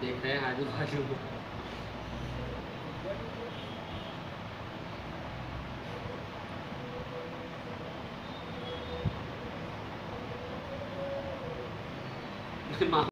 देख रहे हैं आजू बाजू माँ